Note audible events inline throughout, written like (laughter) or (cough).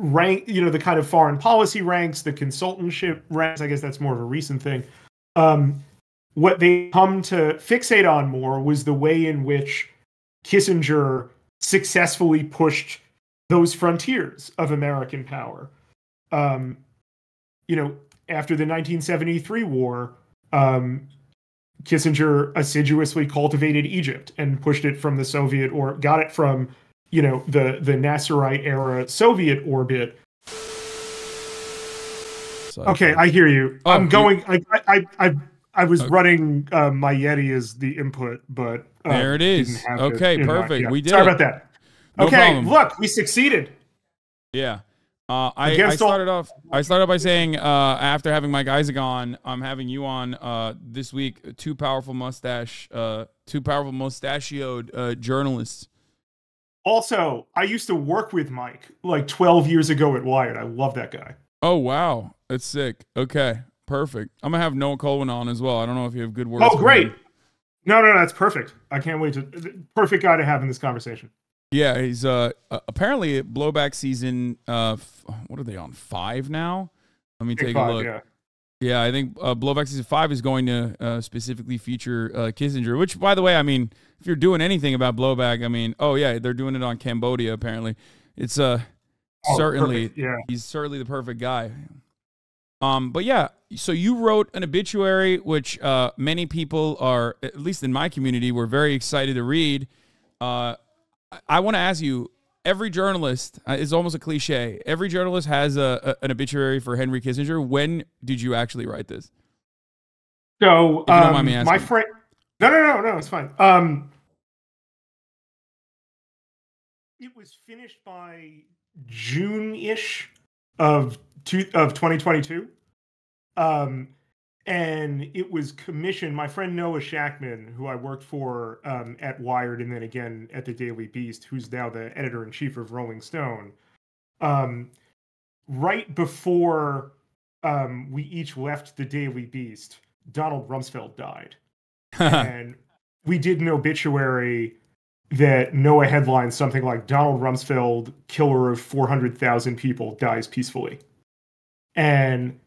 rank, you know, the kind of foreign policy ranks, the consultantship ranks. I guess that's more of a recent thing. Um, what they come to fixate on more was the way in which Kissinger successfully pushed those frontiers of American power. Um, you know, after the 1973 war, um, Kissinger assiduously cultivated Egypt and pushed it from the Soviet or got it from, you know, the the Nasserite era Soviet orbit. So- Okay, I hear you. Oh, I'm going. I I I I was Okay. running uh, my Yeti as the input, but uh, There it is. Okay, my- perfect. yeah. We did Sorry it. about that. No okay, problem. look, we succeeded. Yeah. Uh, I, I Against all- started off. I started by saying uh, after having my guys on, I'm having you on uh, this week. Two powerful mustache, uh, two powerful mustachioed uh, journalists. Also, I used to work with Mike like 12 years ago at Wired. I love that guy. Oh wow, that's sick. Okay, perfect. I'm gonna have Noah Kulwin on as well. I don't know if you have good words. Oh, great. him. No, no, no, that's perfect. I can't wait to. Perfect guy to have in this conversation. Yeah, he's uh apparently blowback season. Uh, f- what are they on five now? Let me Big take five, a look. yeah. Yeah, I think uh, Blowback Season 5 is going to uh, specifically feature uh, Kissinger, which, by the way, I mean, if you're doing anything about Blowback, I mean, oh, yeah, they're doing it on Cambodia, apparently. It's uh, Oh, certainly, perfect, Yeah. he's certainly the perfect guy. Um, But yeah, so you wrote an obituary, which uh, many people are, at least in my community, were very excited to read. Uh, I, I want to ask you, every journalist uh, is almost a cliche. Every journalist has a, a an obituary for Henry Kissinger. When did you actually write this? So, If you don't mind um, my friend. No, no, no, no, it's fine. Um, it was finished by June ish of two of 2022. Um, and it was commissioned. My friend Noah Shachtman, who I worked for um, at Wired and then again at the Daily Beast, who's now the editor in chief of Rolling Stone. Um, right before um, we each left the Daily Beast, Donald Rumsfeld died. (laughs) and we did an obituary that Noah headlined something like Donald Rumsfeld, killer of 400,000 people, dies peacefully. And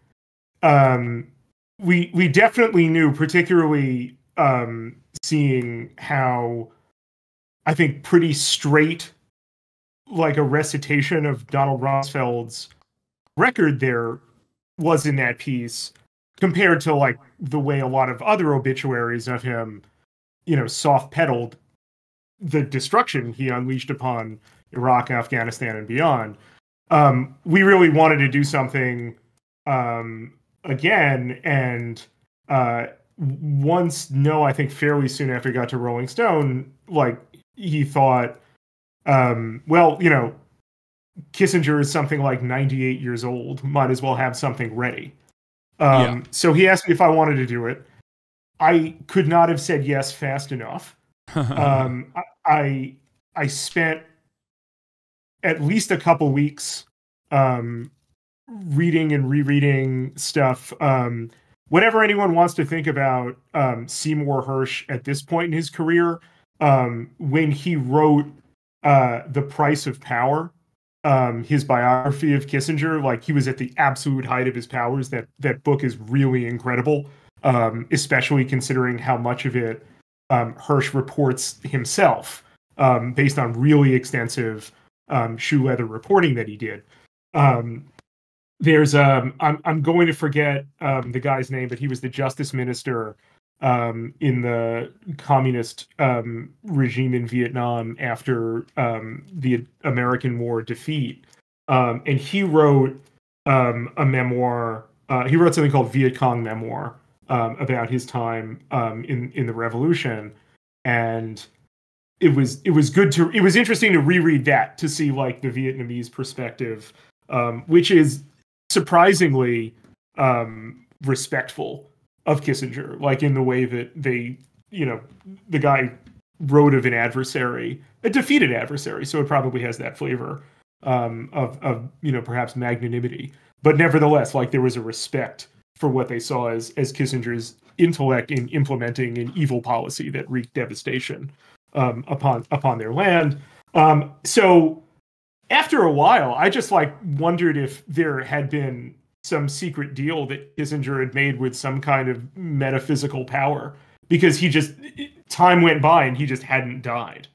um, we we definitely knew, particularly um, seeing how I think pretty straight, like a recitation of Donald Rumsfeld's record there was in that piece compared to like the way a lot of other obituaries of him, you know, soft pedaled the destruction he unleashed upon Iraq, Afghanistan, and beyond. Um, we really wanted to do something um, again, and uh, once no, I think fairly soon after he got to Rolling Stone, like he thought, um, well, you know, Kissinger is something like 98 years old, might as well have something ready. Um, Yeah. So he asked me if I wanted to do it. I could not have said yes fast enough. (laughs) Um, I, I I spent at least a couple weeks um, reading and rereading stuff. Um, whatever anyone wants to think about um, Seymour Hersh at this point in his career, um, when he wrote uh, The Price of Power, um, his biography of Kissinger, like he was at the absolute height of his powers. That that book is really incredible, um, especially considering how much of it um, Hersh reports himself, um, based on really extensive shoe leather reporting that he did. Um, there's um, I'm I'm going to forget um, the guy's name, but he was the justice minister um, in the communist um, regime in Vietnam after um, the American War defeat, um, and he wrote um, a memoir. Uh, he wrote something called Viet Cong Memoir um, about his time um, in in the revolution, and it was it was good to it was interesting to reread that to see like the Vietnamese perspective, um, which is surprisingly um, respectful of Kissinger, like in the way that they, you know, the guy wrote of an adversary, a defeated adversary, so it probably has that flavor um, of of you know perhaps magnanimity, but nevertheless, like there was a respect for what they saw as as Kissinger's intellect in implementing an evil policy that wreaked devastation um, upon upon their land. Um, so after a while, I just like wondered if there had been some secret deal that Kissinger had made with some kind of metaphysical power because he just time went by and he just hadn't died.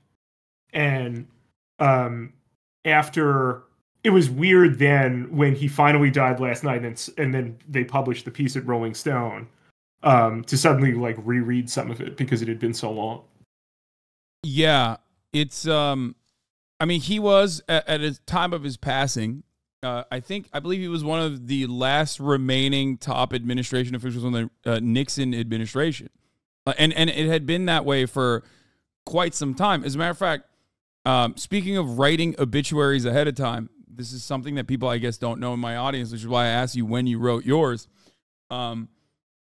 And um after it was weird then when he finally died last night and, and then they published the piece at Rolling Stone um to suddenly like reread some of it because it had been so long. Yeah, it's um I mean he was at, the time of his passing uh, I think I believe he was one of the last remaining top administration officials on the uh, Nixon administration, uh, and and it had been that way for quite some time. As a matter of fact, um, speaking of writing obituaries ahead of time, this is something that people I guess don't know in my audience, which is why I asked you when you wrote yours. Um,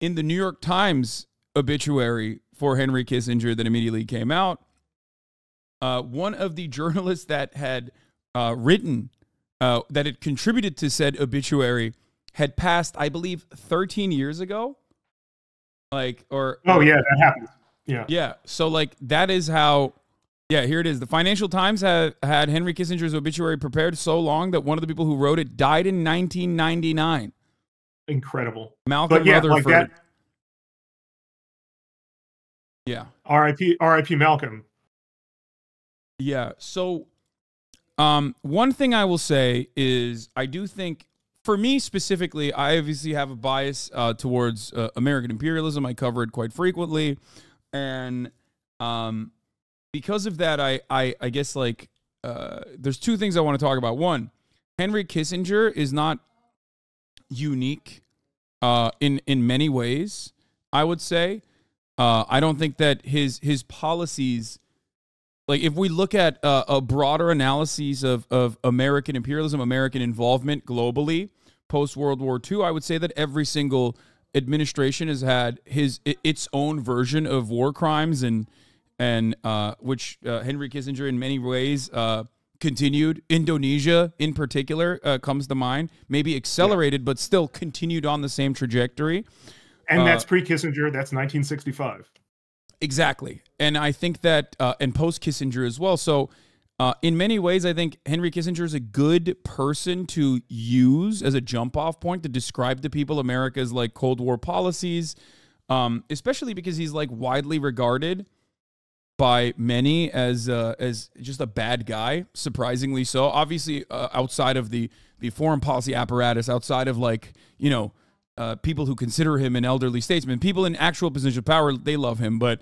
in the New York Times obituary for Henry Kissinger that immediately came out, uh, one of the journalists that had uh, written uh, that had contributed to said obituary had passed, I believe, 13 years ago. Like, or oh yeah, that happens. Yeah, yeah. So like that is how. Yeah, here it is. The Financial Times had had Henry Kissinger's obituary prepared so long that one of the people who wrote it died in 1999. Incredible. Malcolm but yeah, Rutherford. Like that, yeah. R.I.P. R.I.P. Malcolm. Yeah. So um, one thing I will say is I do think, for me specifically, I obviously have a bias uh, towards uh, American imperialism. I cover it quite frequently, and um, because of that, I I, I guess like uh, there's two things I want to talk about. One, Henry Kissinger is not unique uh, in in many ways. I would say uh, I don't think that his his policies like if we look at uh, a broader analysis of, of American imperialism, American involvement globally post World War II, I would say that every single administration has had his its own version of war crimes and and uh, which uh, Henry Kissinger in many ways uh, continued. Indonesia, in particular, uh, comes to mind. Maybe accelerated, yeah. but still continued on the same trajectory. And that's uh, pre Kissinger. That's 1965. Exactly. And I think that, uh, and post Kissinger as well. So, uh, in many ways, I think Henry Kissinger is a good person to use as a jump off point to describe to people America's like Cold War policies, um, especially because he's like widely regarded by many as uh, as just a bad guy, surprisingly so. Obviously, uh, outside of the the foreign policy apparatus, outside of like you know uh, people who consider him an elderly statesman, people in actual position of power, they love him. But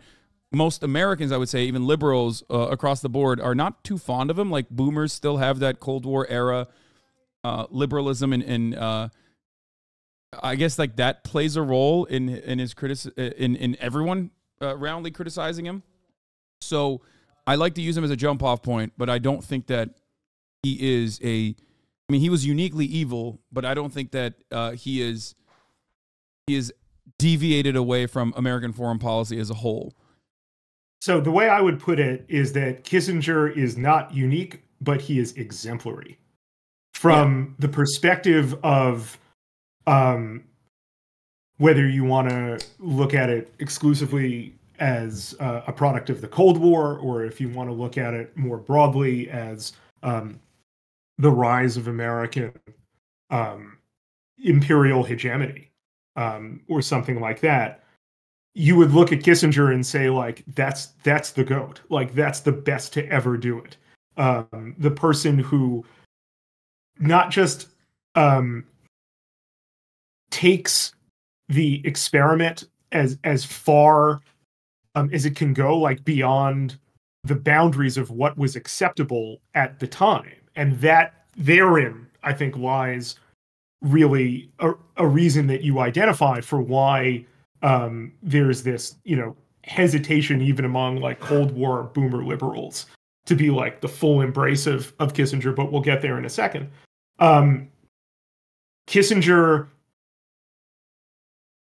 most Americans, I would say, even liberals uh, across the board, are not too fond of him. Like boomers still have that Cold War era uh, liberalism, and, and uh, I guess like that plays a role in in his critici- in in everyone uh, roundly criticizing him. So I like to use him as a jump off point, but I don't think that he is a. I mean, he was uniquely evil, but I don't think that uh, he is he is deviated away from American foreign policy as a whole. So the way I would put it is that Kissinger is not unique, but he is exemplary from yeah. the perspective of um, whether you want to look at it exclusively as uh, a product of the Cold War, or if you want to look at it more broadly as um, the rise of American um, imperial hegemony um, or something like that, you would look at Kissinger and say like that's that's the goat, like that's the best to ever do it. Um, the person who not just um, takes the experiment as as far um, as it can go, like beyond the boundaries of what was acceptable at the time, and that therein, I think, lies really a, a reason that you identify for why um, there's this, you know, hesitation even among like Cold War boomer liberals to be like the full embrace of of Kissinger, but we'll get there in a second. Um, Kissinger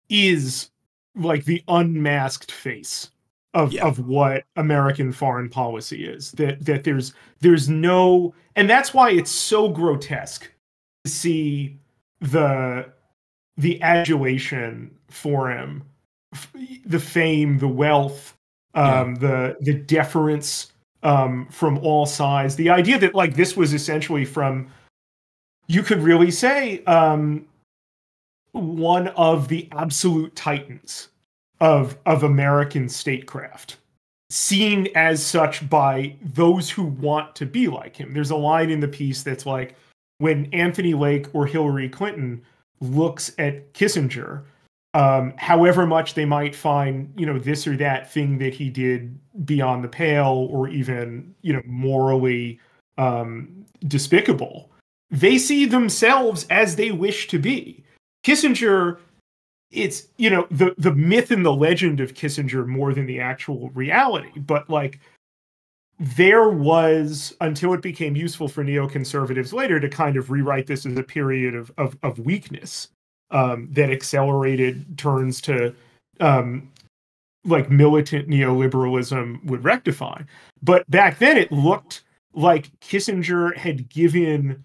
is like the unmasked face of yeah. of what American foreign policy is. That that there's there's no and that's why it's so grotesque to see the the adulation for him, the fame, the wealth, um, yeah. the the deference um, from all sides. The idea that like this was essentially from, you could really say, um, one of the absolute titans of of American statecraft, seen as such by those who want to be like him. There's a line in the piece that's like, when Anthony Lake or Hillary Clinton looks at Kissinger, um, however much they might find, you know, this or that thing that he did beyond the pale or even, you know, morally um, despicable, they see themselves as they wish to be. Kissinger, it's, you know, the, the myth and the legend of Kissinger more than the actual reality, but like there was until it became useful for neoconservatives later to kind of rewrite this as a period of of, of weakness um, that accelerated turns to um, like militant neoliberalism would rectify. But back then, it looked like Kissinger had given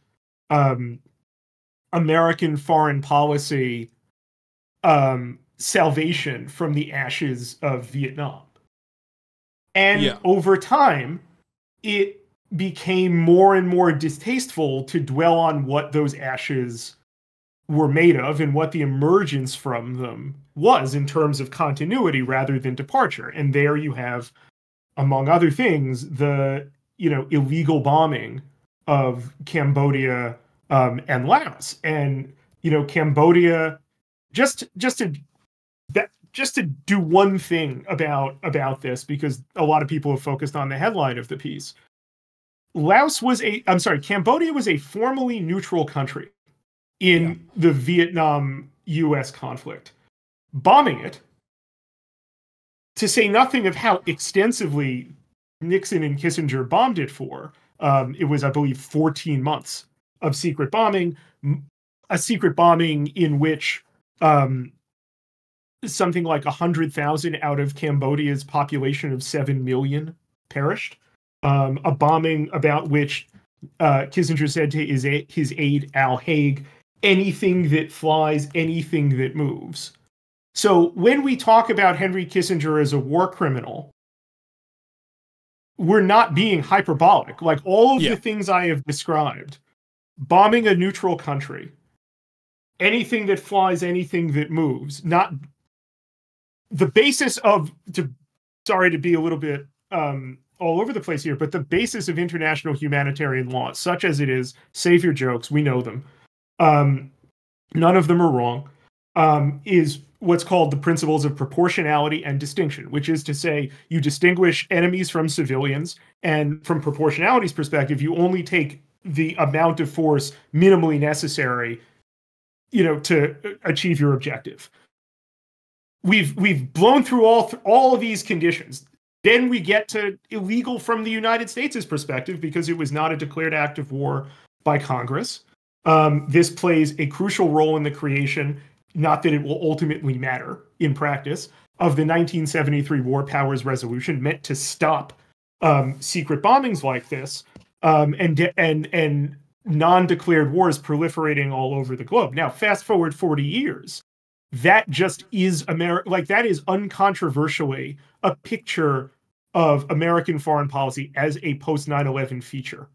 um, American foreign policy um, salvation from the ashes of Vietnam. And yeah. over time, it became more and more distasteful to dwell on what those ashes were made of and what the emergence from them was in terms of continuity rather than departure. And there you have, among other things, the you know illegal bombing of Cambodia um, and Laos. And you know Cambodia, just just to that just to do one thing about about this because a lot of people have focused on the headline of the piece. Laos was a I'm sorry, Cambodia was a formally neutral country in yeah. the Vietnam US conflict. Bombing it, to say nothing of how extensively Nixon and Kissinger bombed it for, um, it was, I believe, 14 months of secret bombing, a secret bombing in which um, something like 100,000 out of Cambodia's population of 7 million perished. Um, a bombing about which uh, Kissinger said to his, his aide, Al Haig, anything that flies, anything that moves. So when we talk about Henry Kissinger as a war criminal, we're not being hyperbolic. Like all of yeah. the things I have described, bombing a neutral country, anything that flies, anything that moves, not the basis of to sorry to be a little bit um all over the place here, but the basis of international humanitarian law, such as it is, save your jokes, we know them, um, none of them are wrong, um, is what's called the principles of proportionality and distinction, which is to say you distinguish enemies from civilians, and from proportionality's perspective, you only take the amount of force minimally necessary, you know, to achieve your objective. We've we've blown through all th- all of these conditions. Then we get to illegal from the United States' perspective because it was not a declared act of war by Congress. Um, this plays a crucial role in the creation, not that it will ultimately matter in practice, of the 1973 War Powers Resolution meant to stop um, secret bombings like this um, and and and non-declared wars proliferating all over the globe. Now, fast forward 40 years, that just is America. Like that is uncontroversially a picture of American foreign policy as a post 9/11 feature.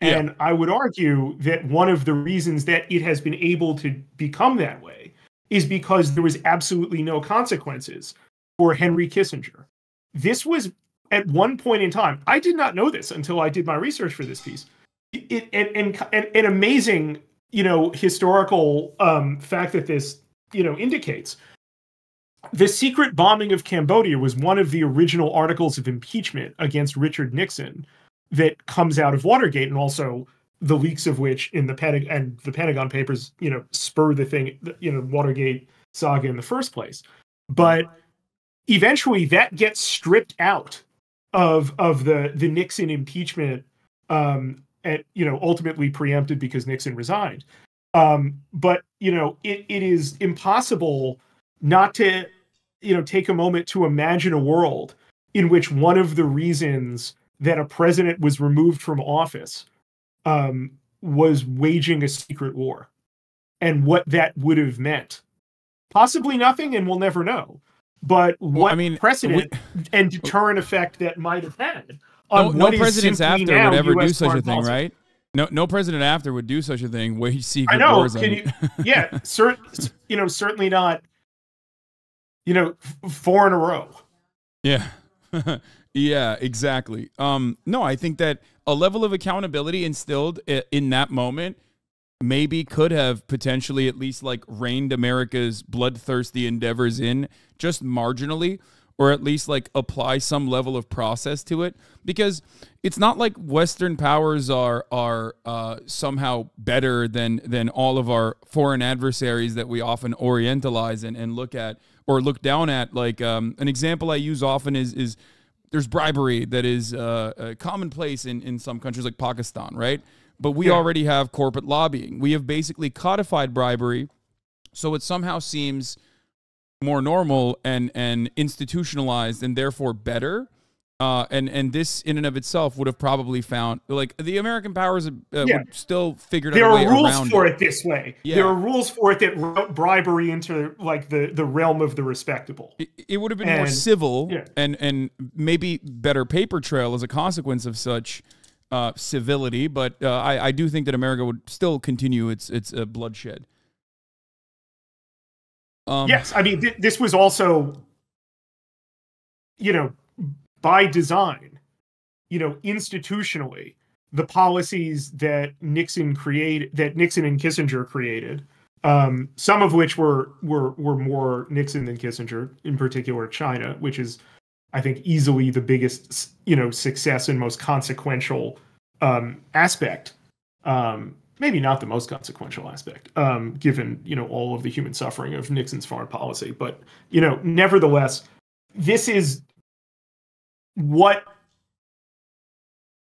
And yeah. I would argue that one of the reasons that it has been able to become that way is because there was absolutely no consequences for Henry Kissinger. This was at one point in time, I did not know this until I did my research for this piece. It, and, and, and an amazing, you know, historical um, fact that this, you know, indicates. The secret bombing of Cambodia was one of the original articles of impeachment against Richard Nixon that comes out of Watergate, and also the leaks of which in the Pentagon and the Pentagon Papers, you know, spur the thing, you know, Watergate saga in the first place. But eventually, that gets stripped out of of the the Nixon impeachment, um, and you know, ultimately preempted because Nixon resigned. Um, but you know, it, it is impossible not to you know take a moment to imagine a world in which one of the reasons that a president was removed from office um, was waging a secret war and what that would have meant. Possibly nothing, and we'll never know. But what well, I mean, precedent we... and deterrent effect that might have had on no, what no presidents after would ever do such a thing, policy. right? No, no president after would do such a thing. Wage secret I know. wars. I mean. you? (laughs) Yeah, you know, certainly not. You know, f- four in a row. Yeah. (laughs) yeah, exactly. Um, no, I think that a level of accountability instilled in that moment maybe could have potentially at least like reined America's bloodthirsty endeavors in just marginally or at least like apply some level of process to it because it's not like western powers are are uh, somehow better than than all of our foreign adversaries that we often orientalize and, and look at or look down at like um, an example i use often is is there's bribery that is uh, uh, commonplace in, in some countries like pakistan right but we Yeah. already have corporate lobbying we have basically codified bribery so it somehow seems more normal and and institutionalized and therefore better. Uh, and and this in and of itself would have probably found like the American powers uh, Yeah. would still figured There out a are rules for it. it this way. Yeah. There are rules for it that route bribery into like the the realm of the respectable. It, it would have been more civil yeah. and and maybe better paper trail as a consequence of such uh, civility. But uh, I I do think that America would still continue its its uh, bloodshed. Um, yes, I mean th- this was also, you know, by design, you know, institutionally, the policies that Nixon created, that Nixon and Kissinger created, um, some of which were were were more Nixon than Kissinger, in particular China, which is, I think, easily the biggest, you know, success and most consequential um, aspect. Um, maybe not the most consequential aspect, um, given you know all of the human suffering of Nixon's foreign policy. But you know, nevertheless, this is what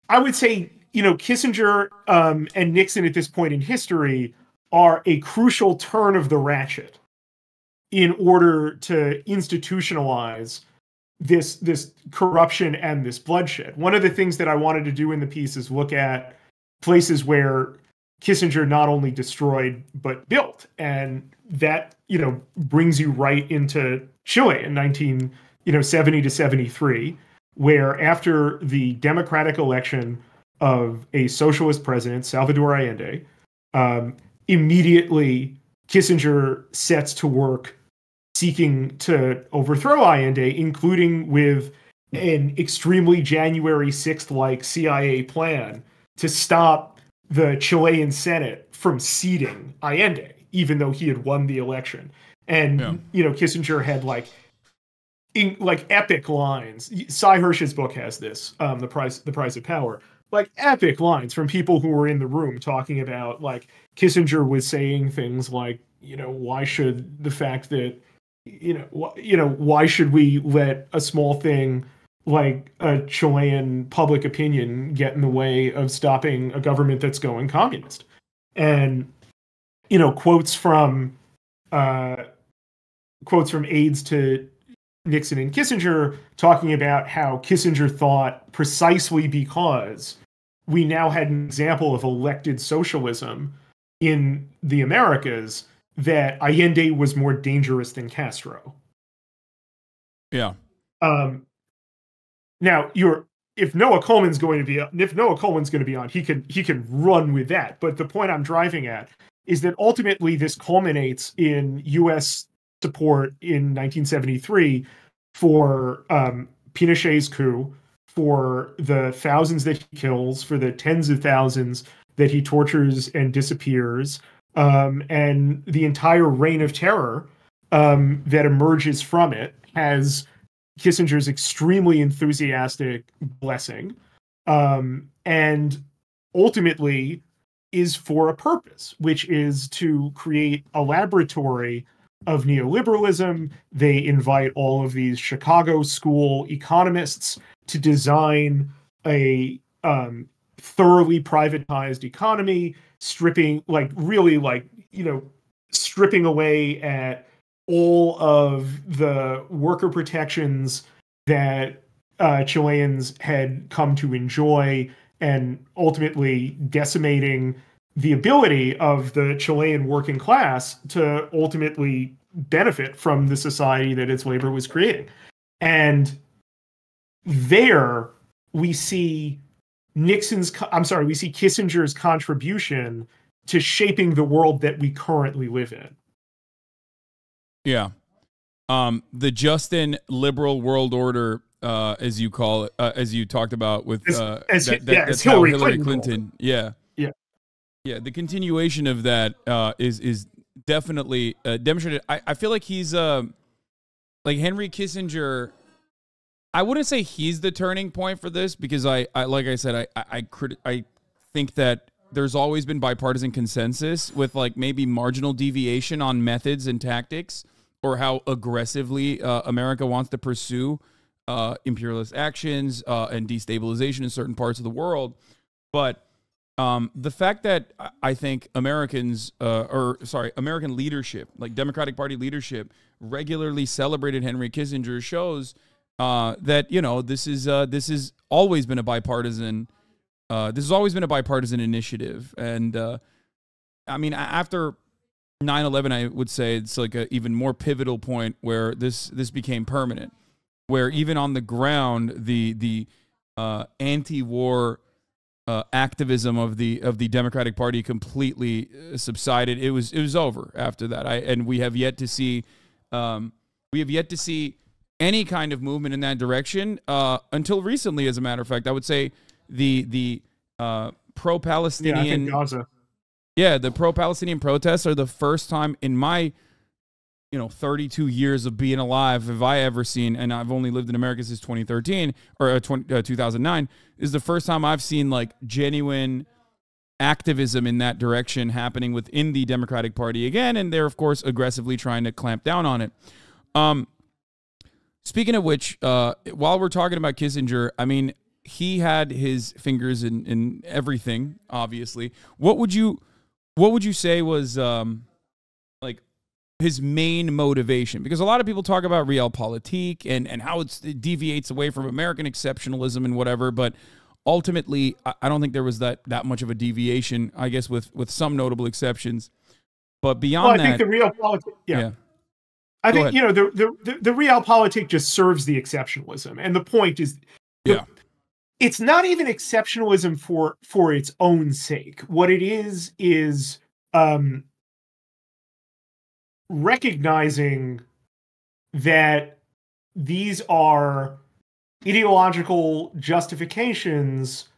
I would say. You know, Kissinger um, and Nixon at this point in history are a crucial turn of the ratchet in order to institutionalize this this corruption and this bloodshed. One of the things that I wanted to do in the piece is look at places where Kissinger not only destroyed but built, and that you know brings you right into Chile in 19 you know 70 to 73, where after the democratic election of a socialist president Salvador Allende, um, immediately Kissinger sets to work seeking to overthrow Allende, including with an extremely January 6th like CIA plan to stop the Chilean Senate from seating Allende, even though he had won the election. And Yeah. you know, Kissinger had like in, like epic lines. Sy Hersh's book has this, um, the price the price of power. Like epic lines from people who were in the room talking about like Kissinger was saying things like, you know, why should the fact that you know, wh- you know, why should we let a small thing like a Chilean public opinion get in the way of stopping a government that's going communist? And you know, quotes from uh, quotes from aides to Nixon and Kissinger talking about how Kissinger thought precisely because we now had an example of elected socialism in the Americas that Allende was more dangerous than Castro. Yeah. Um, now you're if Noah Kulwin's going to be if Noah Kulwin's going to be on, he can he can run with that. But the point I'm driving at is that ultimately this culminates in U.S. support in 1973 for um, Pinochet's coup, for the thousands that he kills, for the tens of thousands that he tortures and disappears, um, and the entire reign of terror um, that emerges from it has Kissinger's extremely enthusiastic blessing, um, and ultimately is for a purpose, which is to create a laboratory of neoliberalism. They invite all of these Chicago school economists to design a um, thoroughly privatized economy, stripping, like, really, like, you know, stripping away at all of the worker protections that uh, Chileans had come to enjoy and ultimately decimating the ability of the Chilean working class to ultimately benefit from the society that its labor was creating. And there, we see Nixon's, I'm sorry, we see Kissinger's contribution to shaping the world that we currently live in. Yeah. Um, the Justin liberal world order, uh, as you call it, uh, as you talked about with uh, as, that, that, yeah, that's Hillary, Hillary Clinton. Clinton. Yeah. Yeah. The continuation of that uh, is is definitely uh, demonstrated. I, I feel like he's uh, like Henry Kissinger. I wouldn't say he's the turning point for this because I, I like I said, I I I, crit- I think that there's always been bipartisan consensus with like maybe marginal deviation on methods and tactics or how aggressively uh, America wants to pursue uh, imperialist actions uh, and destabilization in certain parts of the world. But um, the fact that I think Americans, uh, or sorry, American leadership, like Democratic Party leadership, regularly celebrated Henry Kissinger shows uh, that you know this is uh, this has always been a bipartisan. this has always been a bipartisan initiative, and I mean after 9/11 I would say it's like an even more pivotal point where this this became permanent where even on the ground the the uh, anti-war uh, activism of the of the Democratic Party completely uh, subsided. It was it was over after that. I and we have yet to see um, we have yet to see any kind of movement in that direction uh, until recently as a matter of fact. I would say the the uh, pro-Palestinian yeah, yeah, the pro-Palestinian protests are the first time in my you know 32 years of being alive have I ever seen and I've only lived in America since 2013 or uh, 20, uh, 2009 is the first time I've seen like genuine activism in that direction happening within the Democratic Party again and they're of course aggressively trying to clamp down on it. Um speaking of which uh while we're talking about Kissinger, I mean he had his fingers in in everything obviously. What would you what would you say was um, his main motivation? Because a lot of people talk about realpolitik and and how it deviates away from American exceptionalism and whatever, but ultimately, I don't think there was that that much of a deviation. I guess with with some notable exceptions, but beyond well, I that, think the realpolitik, yeah. yeah. I Go think ahead. you know the, the the the realpolitik just serves the exceptionalism, and the point is, yeah, it's not even exceptionalism for for its own sake. What it is is um, recognizing that these are ideological justifications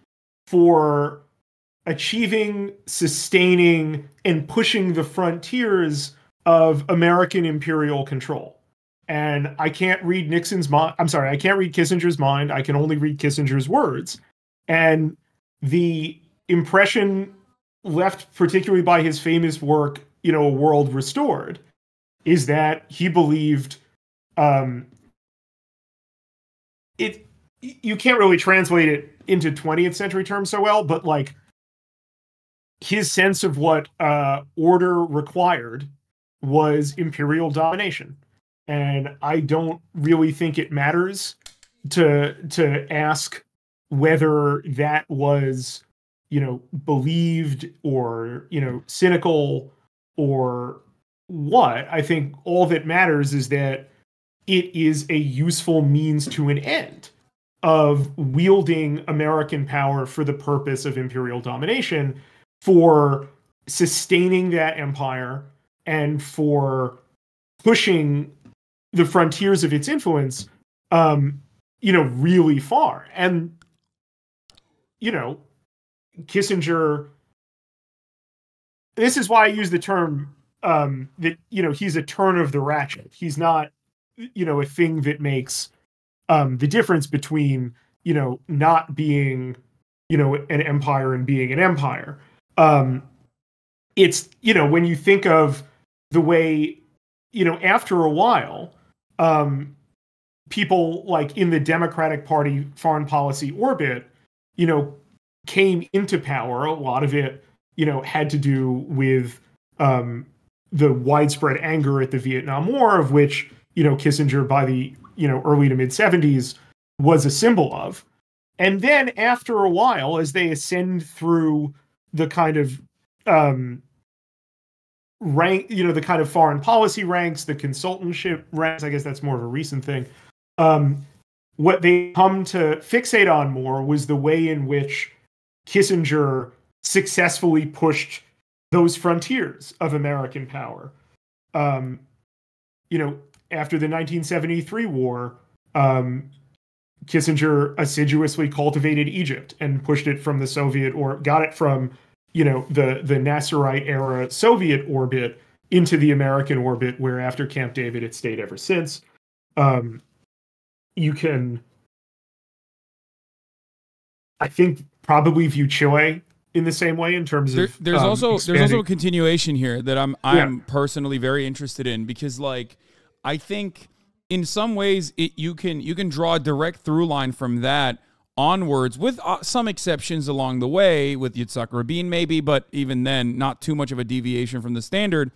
for achieving, sustaining, and pushing the frontiers of American imperial control and I can't read Nixon's mind. I'm sorry, I can't read Kissinger's mind. I can only read Kissinger's words. And the impression left, particularly by his famous work, you know, A World Restored, is that he believed um, it. You can't really translate it into 20th century terms so well, but like his sense of what uh, order required was imperial domination and I don't really think it matters to to ask whether that was you know believed or you know cynical or what i think all that matters is that it is a useful means to an end of wielding american power for the purpose of imperial domination for sustaining that empire and for pushing the frontiers of its influence um you know really far. And you know kissinger this is why i use the term um that you know he's a turn of the ratchet he's not you know a thing that makes um the difference between you know not being you know an empire and being an empire um it's you know when you think of the way you know after a while um, people like in the Democratic Party foreign policy orbit, you know, came into power. A lot of it, you know, had to do with um, the widespread anger at the Vietnam War, of which you know Kissinger by the you know early to mid 70s was a symbol of. And then after a while, as they ascend through the kind of um, rank, you know, the kind of foreign policy ranks, the consultantship ranks. I guess that's more of a recent thing. Um, what they come to fixate on more was the way in which Kissinger successfully pushed those frontiers of American power. Um, you know, after the 1973 war, um, Kissinger assiduously cultivated Egypt and pushed it from the Soviet or got it from, you know, the the Nasserite era Soviet orbit into the American orbit, where after Camp David it stayed ever since. Um, you can, I think, probably view Chile in the same way in terms there, of there's um, also expanding. there's also a continuation here that I'm I'm personally very interested in because like I think in some ways it, you can you can draw a direct through line from that onwards with uh, some exceptions along the way with Yitzhak Rabin maybe but even then not too much of a deviation from the standard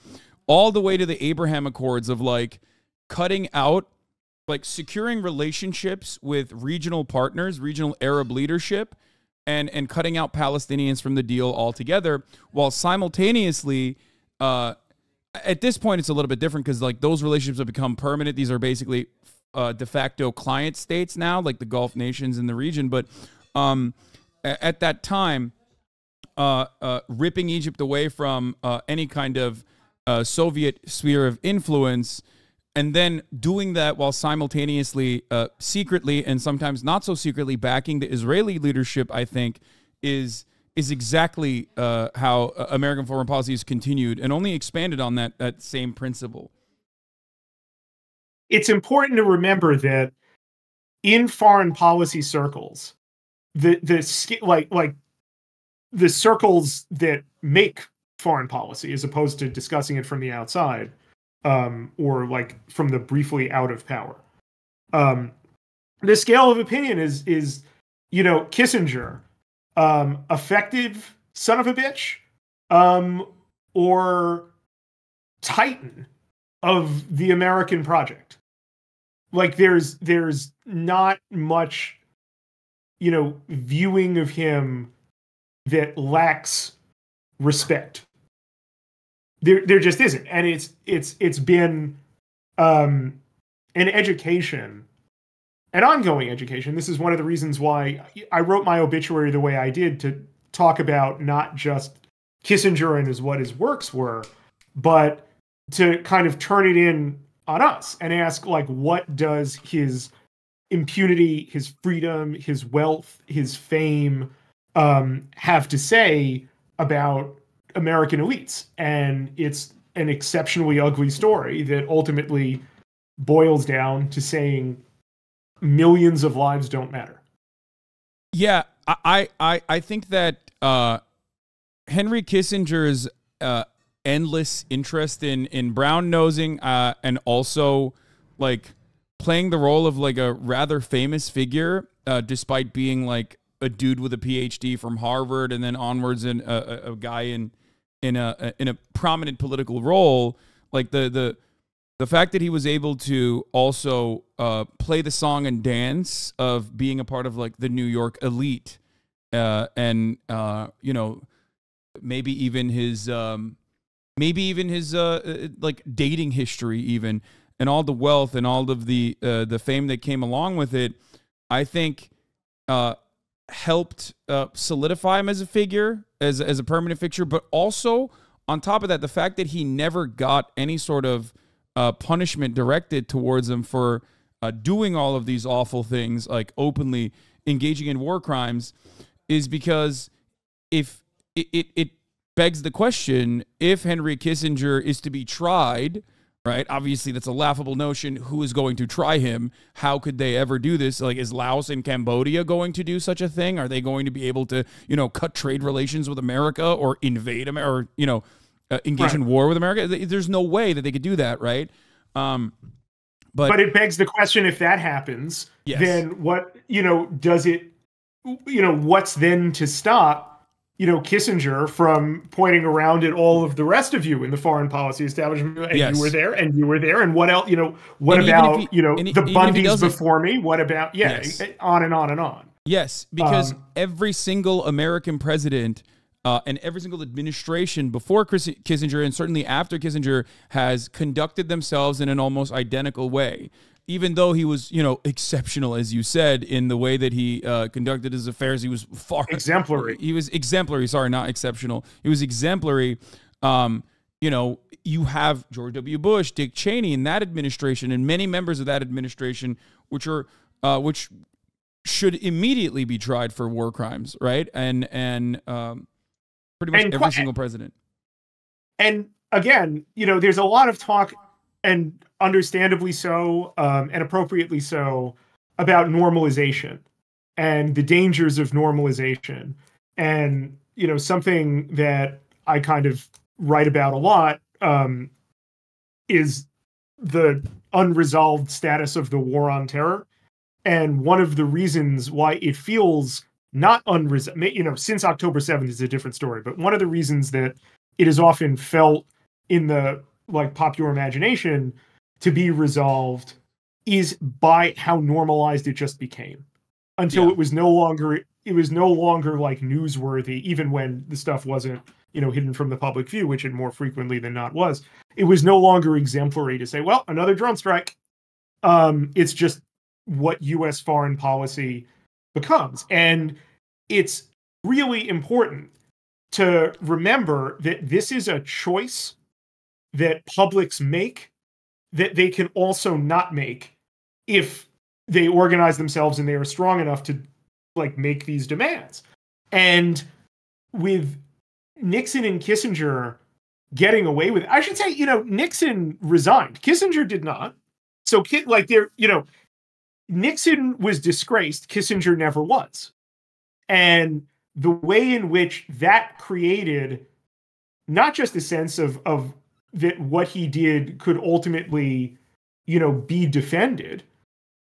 all the way to the Abraham Accords of like cutting out like securing relationships with regional partners regional Arab leadership and and cutting out Palestinians from the deal altogether, while simultaneously, uh, at this point, it's a little bit different because like those relationships have become permanent. These are basically uh, de facto client states now, like the Gulf nations in the region. But um, at that time, uh, uh, ripping Egypt away from uh, any kind of uh, Soviet sphere of influence and then doing that while simultaneously uh, secretly and sometimes not so secretly backing the Israeli leadership, I think, is is exactly uh, how American foreign policy has continued and only expanded on that that same principle. It's important to remember that in foreign policy circles, the the like like the circles that make foreign policy, as opposed to discussing it from the outside, um, or like from the briefly out of power. Um, the scale of opinion is is you know Kissinger, um, effective son of a bitch, um, or titan of the American project. Like there's there's not much, you know, viewing of him that lacks respect there there just isn't. And it's it's it's been um an education an ongoing education. This is one of the reasons why i wrote my obituary the way i did to talk about not just kissinger and his what his works were but to kind of turn it in on us and ask like what does his impunity his freedom his wealth his fame um have to say about American elites. And it's an exceptionally ugly story that ultimately boils down to saying millions of lives don't matter. Yeah, I I I think that uh, Henry Kissinger's uh, endless interest in in brown nosing uh, and also like playing the role of like a rather famous figure, uh, despite being like a dude with a PhD from Harvard and then onwards and a, a, a guy in in a in a prominent political role, like the the the fact that he was able to also uh, play the song and dance of being a part of like the New York elite, uh, and uh, you know, maybe even his um, maybe even his uh, uh, like dating history, even and all the wealth and all of the uh, the fame that came along with it, I think helped solidify him as a figure as as a permanent fixture, but also on top of that, the fact that he never got any sort of uh, punishment directed towards him for uh, doing all of these awful things, like openly engaging in war crimes, is because if it, it, it begs the question if Henry Kissinger is to be tried right? Obviously, that's a laughable notion. Who is going to try him? How could they ever do this? Like, is Laos and Cambodia going to do such a thing? Are they going to be able to, you know, cut trade relations with America or invade America or, you know, uh, engage right. in war with America? There's no way that they could do that, right? Um, but, but it begs the question if that happens, yes. then what, you know, does it, you know, what's then to stop you know Kissinger from pointing around at all of the rest of you in the foreign policy establishment, and yes. you were there, and you were there, and what else? You know, what and about he, you know the Bundys before me? What about yeah, yes. on and on and on. Yes, because um, every single American president. Uh, and every single administration before Chris Kissinger and certainly after Kissinger has conducted themselves in an almost identical way. Even though he was, you know, exceptional, as you said, in the way that he uh, conducted his affairs, he was far (laughs) exemplary. He was exemplary. Sorry, not exceptional. He was exemplary. Um, you know, you have George W. Bush, Dick Cheney in that administration, and many members of that administration, which are uh, which should immediately be tried for war crimes, right? And and um, pretty much and every single president. And again, you know, there's a lot of talk, and understandably so, um, and appropriately so, about normalization and the dangers of normalization. And you know, something that I kind of write about a lot um, is the unresolved status of the war on terror. And one of the reasons why it feels not unresolved, you know, since October 7th is a different story, but one of the reasons that it is often felt in the like popular imagination to be resolved is by how normalized it just became. Until yeah. it was no longer it was no longer like newsworthy even when the stuff wasn't you know hidden from the public view which it more frequently than not was. It was no longer exemplary to say well another drone strike. Um it's just what us foreign policy becomes. And it's really important to remember that this is a choice that publics make that they can also not make if they organize themselves and they are strong enough to like make these demands. And with Nixon and Kissinger getting away with it, I should say, you know, Nixon resigned. Kissinger did not. So like there, you know, Nixon was disgraced, Kissinger never was. And the way in which that created not just a sense of of that what he did could ultimately you know be defended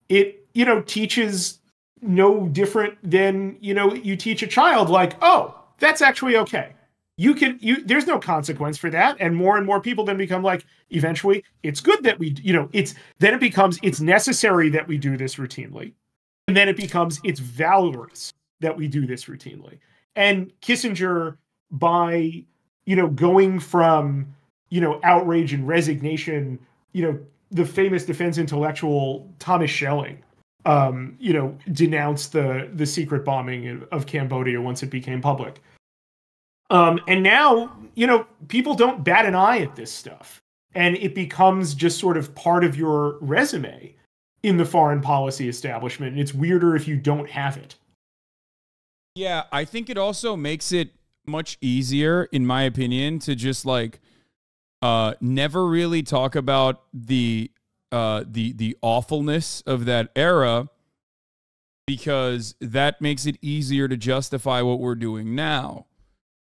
it you know teaches no different than you know you teach a child like oh that's actually okay. You can you there's no consequence for that. And more and more people then become like eventually it's good that we you know it's then it becomes it's necessary that we do this routinely. And then it becomes it's valorous that we do this routinely. And Kissinger, by you know going from you know outrage and resignation, you know the famous defense intellectual Thomas Schelling, um, you know, denounced the the secret bombing of Cambodia once it became public. Um, and now, you know, people don't bat an eye at this stuff, and it becomes just sort of part of your resume in the foreign policy establishment. And it's weirder if you don't have it. Yeah, I think it also makes it much easier, in my opinion, to just like uh never really talk about the uh the the awfulness of that era because that makes it easier to justify what we're doing now.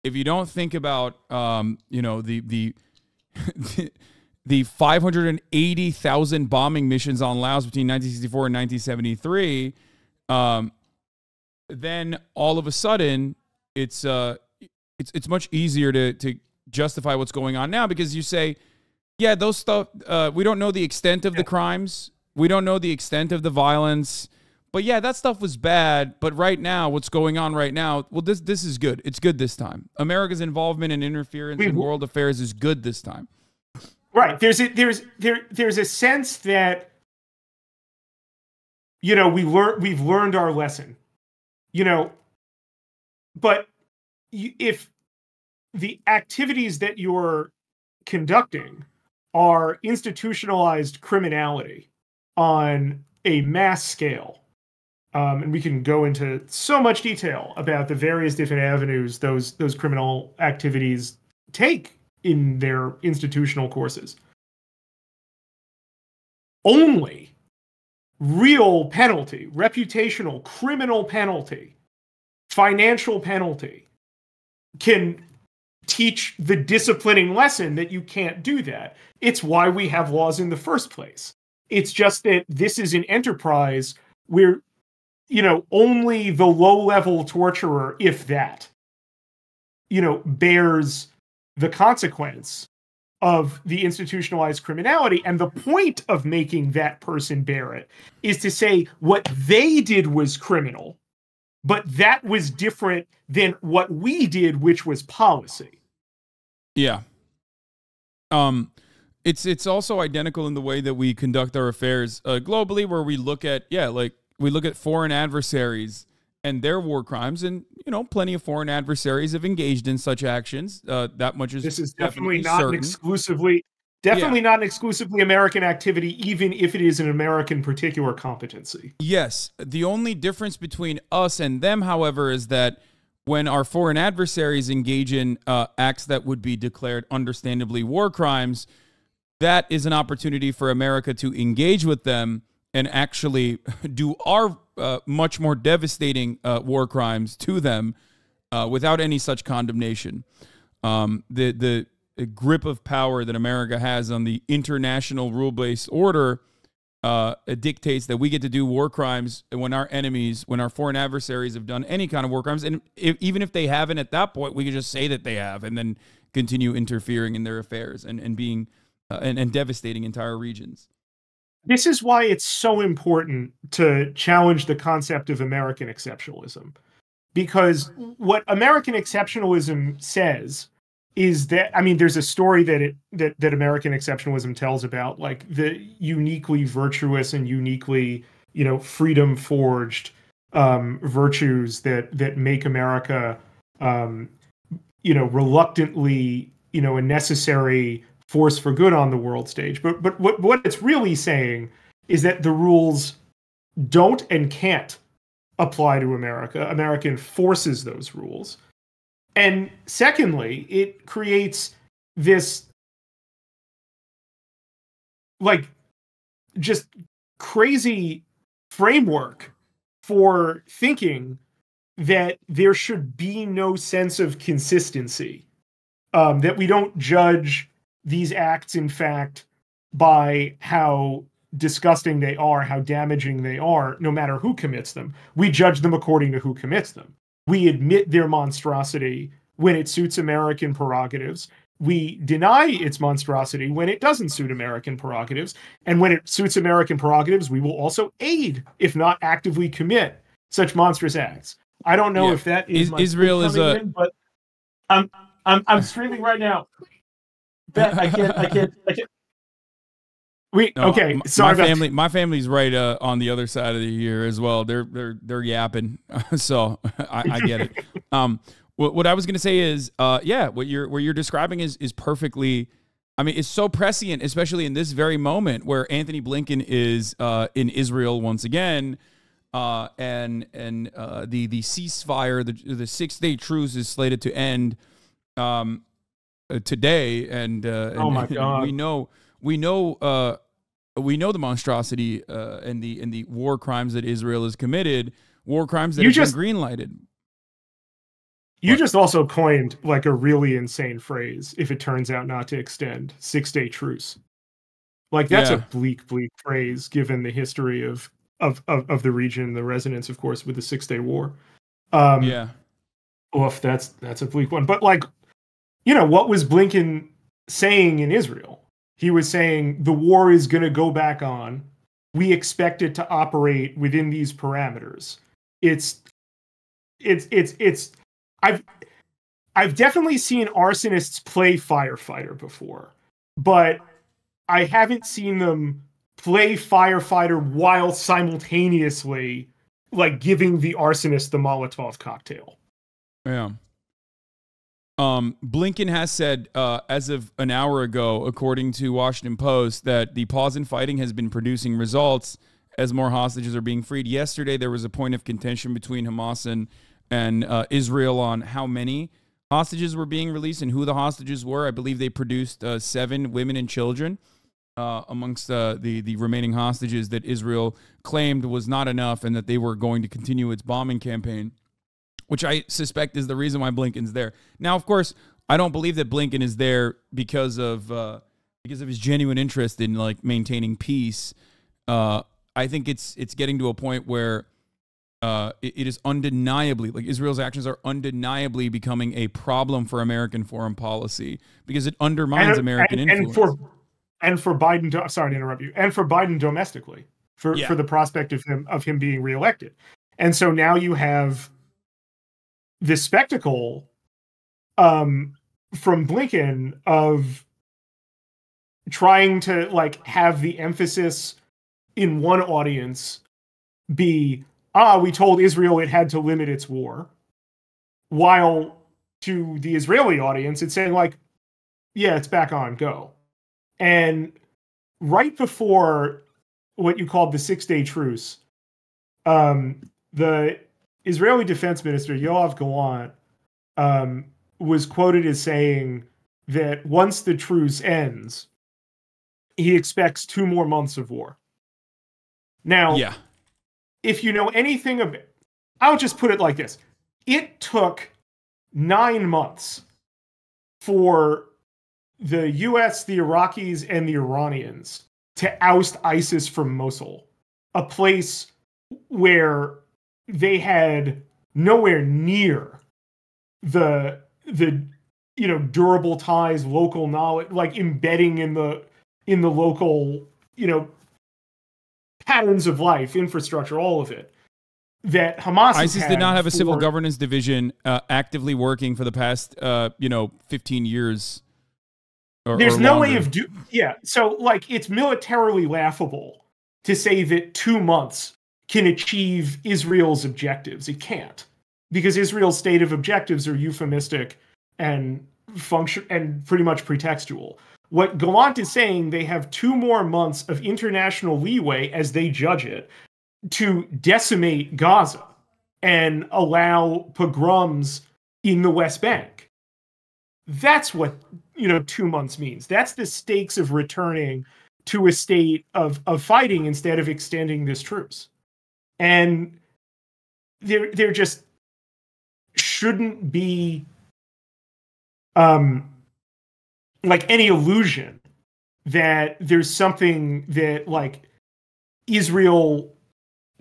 If you don't think about um, you know, the the (laughs) the 580,000 bombing missions on Laos between 1964 and 1973, um, then all of a sudden it's uh it's it's much easier to to justify what's going on now because you say, yeah, those stuff uh, we don't know the extent of the crimes, we don't know the extent of the violence, but yeah, that stuff was bad. But right now, what's going on right now? Well, this this is good. It's good this time. America's involvement and interference we, in world affairs is good this time. Right. There's a there's there there's a sense that you know we learn we've learned our lesson you know, but if the activities that you're conducting are institutionalized criminality on a mass scale, um, and we can go into so much detail about the various different avenues those those criminal activities take in their institutional courses. Only real penalty, reputational, criminal penalty, financial penalty can teach the disciplining lesson that you can't do that. It's why we have laws in the first place. It's just that this is an enterprise where, you know, only the low level torturer, if that, you know, bears the consequence of the institutionalized criminality. And the point of making that person bear it is to say what they did was criminal, but that was different than what we did, which was policy. Yeah. Um, It's it's also identical in the way that we conduct our affairs uh, globally, where we look at yeah, like we look at foreign adversaries and their war crimes, and you know, plenty of foreign adversaries have engaged in such actions. Uh, that much is this is definitely, definitely not certain. an exclusively definitely not an exclusively American activity, even if it is an American particular competency. Yes. The only difference between us and them, however, is that when our foreign adversaries engage in uh, acts that would be declared understandably war crimes, that is an opportunity for America to engage with them and actually (laughs) do our uh, much more devastating uh, war crimes to them uh, without any such condemnation. Um, the the grip of power that America has on the international rule based order uh, it dictates that we get to do war crimes when our enemies, when our foreign adversaries have done any kind of war crimes, and if, even if they haven't at that point, we can just say that they have, and then continue interfering in their affairs and and being uh, and, and devastating entire regions. This is why it's so important to challenge the concept of American exceptionalism, because what American exceptionalism says is that I mean, there's a story that it that that American exceptionalism tells about like the uniquely virtuous and uniquely you know freedom forged um, virtues that that make America um, you know reluctantly you know a necessary force for good on the world stage. But but what what it's really saying is that the rules don't and can't apply to America. America enforces those rules. And secondly, it creates this like just crazy framework for thinking that there should be no sense of consistency. Um, that we don't judge these acts, in fact, by how disgusting they are, how damaging they are, no matter who commits them. We judge them according to who commits them. We admit their monstrosity when it suits American prerogatives. We deny its monstrosity when it doesn't suit American prerogatives. And when it suits American prerogatives, we will also aid, if not actively commit, such monstrous acts. I don't know Yeah. if that is Is- my Israel is a- in, but I'm I'm I'm streaming right now. Bet I can't I can't I can't. We No, okay. Sorry my family. My family's right uh, on the other side of the year as well. They're they're they're yapping, (laughs) so (laughs) I, I get it. (laughs) Um, what, what I was gonna say is, uh, yeah, what you're what you're describing is is perfectly. I mean, it's so prescient, especially in this very moment where Anthony Blinken is uh, in Israel once again, uh, and and uh, the the ceasefire, the the six day truce is slated to end um, uh, today, and, uh, Oh and- my and God. we know we know uh, we know the monstrosity uh, and the and the war crimes that Israel has committed, war crimes that You have just- been greenlighted. You What? just also coined like a really insane phrase if it turns out not to extend six day truce. Like that's Yeah. a bleak, bleak phrase given the history of of of, of the region, the resonance, of course, with the six day war. Um yeah, oof, that's that's a bleak one. But like, you know, what was Blinken saying in Israel? He was saying the war is gonna go back on. We expect it to operate within these parameters. It's it's it's it's I've I've definitely seen arsonists play firefighter before, but I haven't seen them play firefighter while simultaneously like giving the arsonist the Molotov cocktail. yeah. Um, Blinken has said, uh, as of an hour ago, according to Washington Post, that the pause in fighting has been producing results as more hostages are being freed. Yesterday, there was a point of contention between Hamas and and uh, Israel on how many hostages were being released and who the hostages were. I believe they produced uh, seven women and children uh, amongst uh, the the remaining hostages that Israel claimed was not enough, and that they were going to continue its bombing campaign, which I suspect is the reason why Blinken's there. Now, of course, I don't believe that Blinken is there because of uh, because of his genuine interest in like maintaining peace. Uh, I think it's it's getting to a point where uh, it, it is undeniably like Israel's actions are undeniably becoming a problem for American foreign policy because it undermines American and, influence. and for and for Biden. do- Sorry to interrupt you. And for Biden domestically, for Yeah. for the prospect of him of him being reelected, and so now you have this spectacle um, from Blinken of trying to like have the emphasis in one audience be ah we told Israel it had to limit its war while to the Israeli audience it's saying like yeah it's back on go. And right before what you called the 6 day truce um the Israeli defense minister Yoav Gallant um was quoted as saying that once the truce ends he expects two more months of war. Now, Yeah. if you know anything of I'll just put it like this. It took nine months for the US, the Iraqis, and the Iranians to oust ISIS from Mosul, a place where they had nowhere near the the you know durable ties, local knowledge, like embedding in the in the local, you know, patterns of life, infrastructure, all of it. That Hamas ISIS did not have a civil governance division uh, actively working for the past, uh, you know, 15 years. Or, There's or no way of do yeah. So like it's militarily laughable to say that two months can achieve Israel's objectives. It can't because Israel's stated objectives are euphemistic and function and pretty much pretextual. What Gallant is saying, they have two more months of international leeway as they judge it to decimate Gaza and allow pogroms in the West Bank. That's what you know two months means. That's the stakes of returning to a state of of fighting instead of extending this truce. And there there just shouldn't be um like any illusion that there's something that like Israel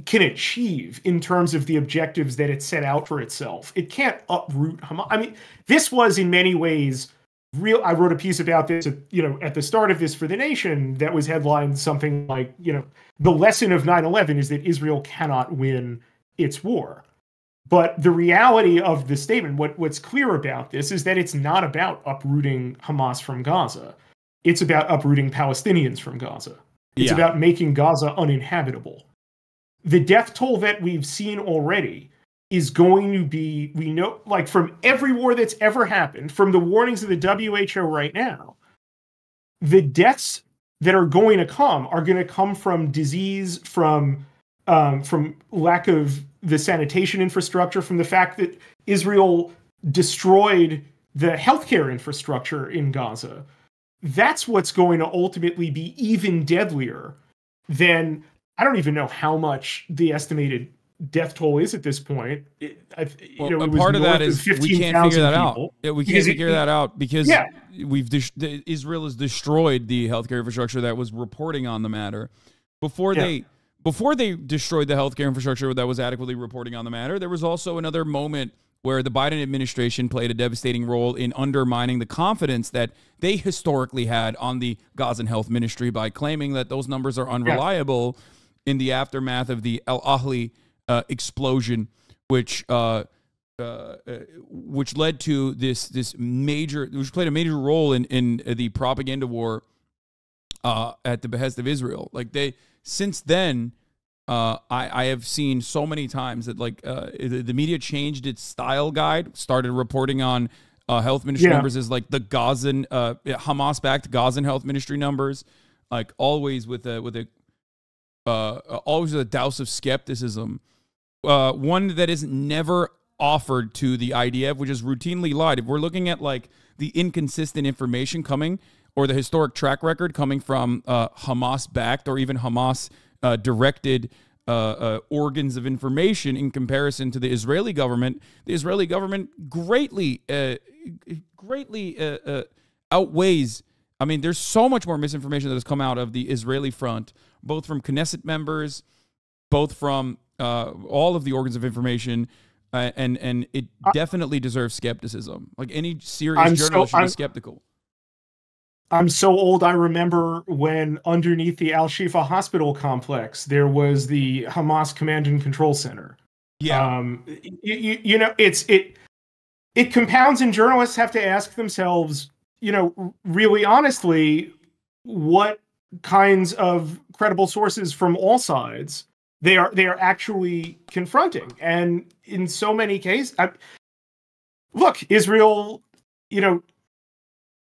can achieve in terms of the objectives that it set out for itself. It can't uproot Hamas. I mean, this was in many ways real. I wrote a piece about this, you know, at the start of this for the Nation that was headlined something like, you know, the lesson of 9/11 is that Israel cannot win its war. But the reality of the statement, what, what's clear about this is that it's not about uprooting Hamas from Gaza. It's about uprooting Palestinians from Gaza. It's Yeah. about making Gaza uninhabitable. The death toll that we've seen already is going to be, we know, like from every war that's ever happened, from the warnings of the WHO right now, the deaths that are going to come are going to come from disease, from um, from lack of the sanitation infrastructure, from the fact that Israel destroyed the healthcare infrastructure in Gaza. That's what's going to ultimately be even deadlier than I don't even know how much the estimated death toll is at this point. It, I, you Well, know, a it was part of that is we can't figure that people. out. Yeah, we can't Because it- figure that out because Yeah. we've the, Israel has destroyed the healthcare infrastructure that was reporting on the matter before Yeah. they before they destroyed the healthcare infrastructure that was adequately reporting on the matter. There was also another moment where the Biden administration played a devastating role in undermining the confidence that they historically had on the Gazan health ministry by claiming that those numbers are unreliable in the aftermath of the Al Ahli uh, explosion, which uh, uh, uh, which led to this this major, which played a major role in in the propaganda war uh, at the behest of Israel. Like they since then, uh, I I have seen so many times that like uh, the, the media changed its style guide, started reporting on. Uh, health ministry Yeah. numbers is like the Gazan, uh, Hamas backed Gazan health ministry numbers, like always with a with a uh, always with a douse of skepticism. Uh, one that is never offered to the IDF, which is routinely lied. If we're looking at like the inconsistent information coming or the historic track record coming from uh, Hamas backed or even Hamas uh, directed uh, uh, organs of information in comparison to the Israeli government, the Israeli government greatly, uh, greatly uh, outweighs. I mean, there's so much more misinformation that has come out of the Israeli front, both from Knesset members, both from uh, all of the organs of information, uh, and and it definitely deserves skepticism. Like any serious I'm so- journalist should I'm- be skeptical. I'm so old. I remember when underneath the Al Shifa hospital complex, there was the Hamas Command and Control Center. Yeah, Um, you, you, you know, it's it it compounds, and journalists have to ask themselves, you know, really honestly, what kinds of credible sources from all sides they are they are actually confronting and in so many cases I, look israel you know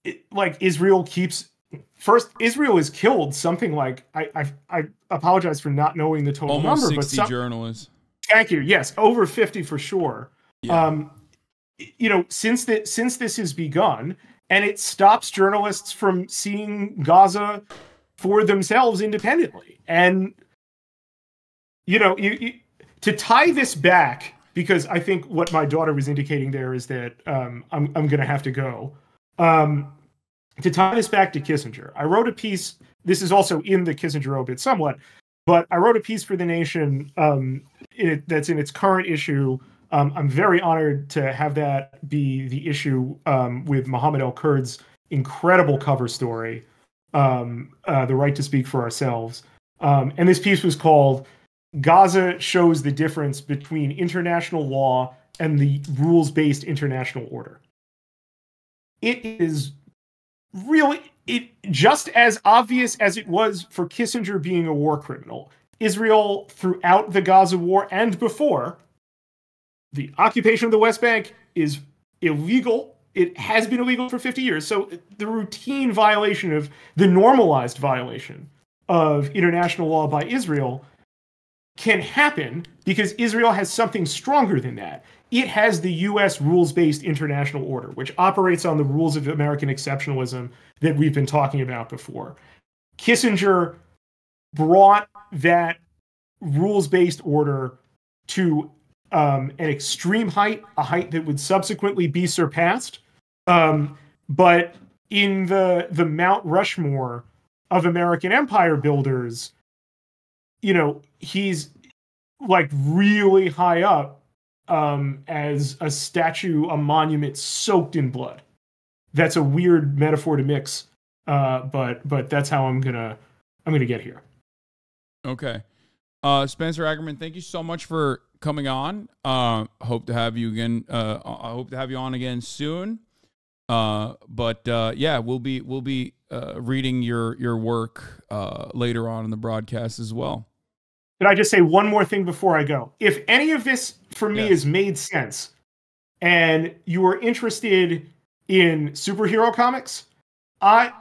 it, like israel keeps first israel has killed something like i i, I apologize for not knowing the total Almost number 60 but some, journalists. thank you yes over 50 for sure Yeah. um you know since that since this has begun and it stops journalists from seeing gaza for themselves independently and you know you, you to tie this back because i think what my daughter was indicating there is that um i'm, I'm gonna have to go um to tie this back to kissinger i wrote a piece this is also in the kissinger obit somewhat but i wrote a piece for the nation um it, that's in its current issue um, I'm very honored to have that be the issue um, with Muhammad El Kurd's incredible cover story, um, uh, The Right to Speak for Ourselves. And this piece was called Gaza Shows the Difference Between International Law and the Rules Based International Order. It is really it just as obvious as it was for Kissinger being a war criminal. Israel, throughout the Gaza war and before, the occupation of the West Bank is illegal. It has been illegal for 50 years. So the routine violation of the normalized violation of international law by Israel can happen because Israel has something stronger than that. It has the US rules based international order, which operates on the rules of American exceptionalism that we've been talking about before. Kissinger brought that rules based order to um, an extreme height, a height that would subsequently be surpassed. Um, but in the the Mount Rushmore of American empire builders, you know, he's like really high up um, as a statue, a monument soaked in blood. That's a weird metaphor to mix, uh, but but that's how I'm gonna I'm gonna get here. Okay. Uh, Spencer Ackerman, thank you so much for coming on. Uh, hope to have you again. Uh, I hope to have you on again soon. Uh, but uh, yeah, we'll be we'll be uh, reading your your work uh, later on in the broadcast as well. Can I just say one more thing before I go? If any of this for me Yes. has made sense, and you are interested in superhero comics, I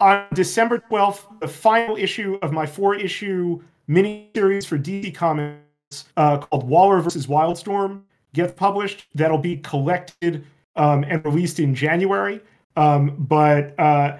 on December twelfth, the final issue of my four issue mini series for DC Comics uh, called Waller versus Wildstorm gets published. That'll be collected um, and released in January. Um, but uh,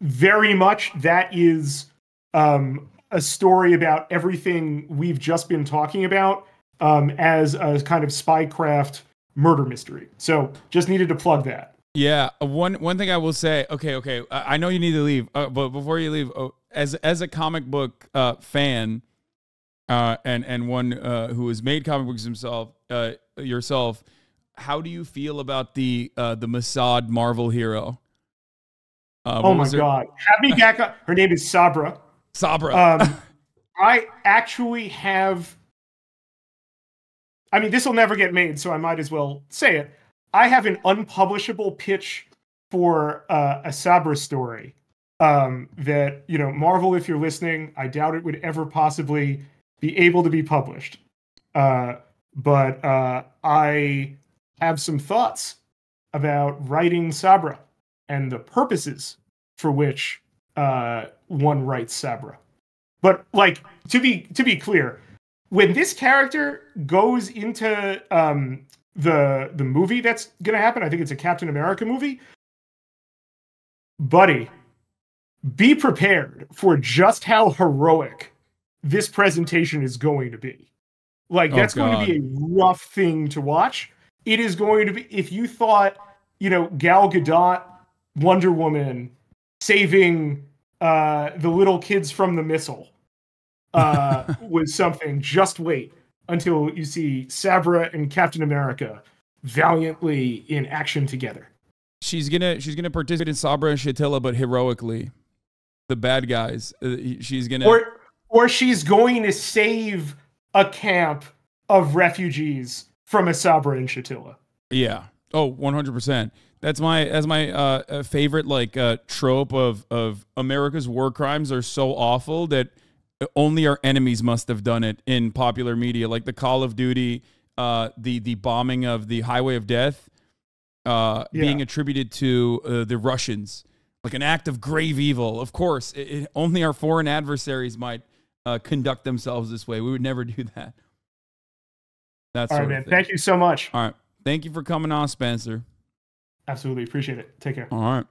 very much that is um, a story about everything we've just been talking about um, as a kind of spycraft murder mystery. So just needed to plug that. Yeah, one one thing I will say. Okay, okay. I I know you need to leave, uh, but before you leave, uh, as as a comic book uh, fan, uh, and and one uh, who has made comic books himself, uh, yourself, how do you feel about the uh, the Mossad Marvel hero? Oh my god, have me back up. Her name is Sabra. Sabra. Um, (laughs) I actually have. I mean, this will never get made, so I might as well say it. I have an unpublishable pitch for uh, a Sabra story um, that you know, Marvel. If you're listening, I doubt it would ever possibly be able to be published. Uh, but uh, I have some thoughts about writing Sabra and the purposes for which uh, one writes Sabra. But like to be to be clear, when this character goes into um, the the movie that's gonna happen, I think it's a Captain America movie. Buddy, be prepared for just how heroic this presentation is going to be. Like Oh, that's going to be a rough thing to watch. It is going to be if you thought, you know, Gal Gadot, Wonder Woman, saving uh, the little kids from the missile uh, (laughs) was something. Just wait until you see Sabra and Captain America valiantly in action together. she's gonna she's gonna participate in Sabra and Shatila, but heroically. The bad guys. Uh, she's gonna. Or or she's going to save a camp of refugees from a Sabra and Shatila. Yeah. Oh, 100%. That's my that's my uh, uh, favorite like uh, trope of of America's war crimes are so awful that only our enemies must have done it in popular media, like the Call of Duty, uh, the the bombing of the Highway of Death, uh, Yeah. being attributed to uh, the Russians, like an act of grave evil. Of course, it, it, only our foreign adversaries might uh, conduct themselves this way. We would never (laughs) do that. That's All right, man. Thank you so much. All right, thank you for coming on, Spencer. Absolutely appreciate it. Take care. All right.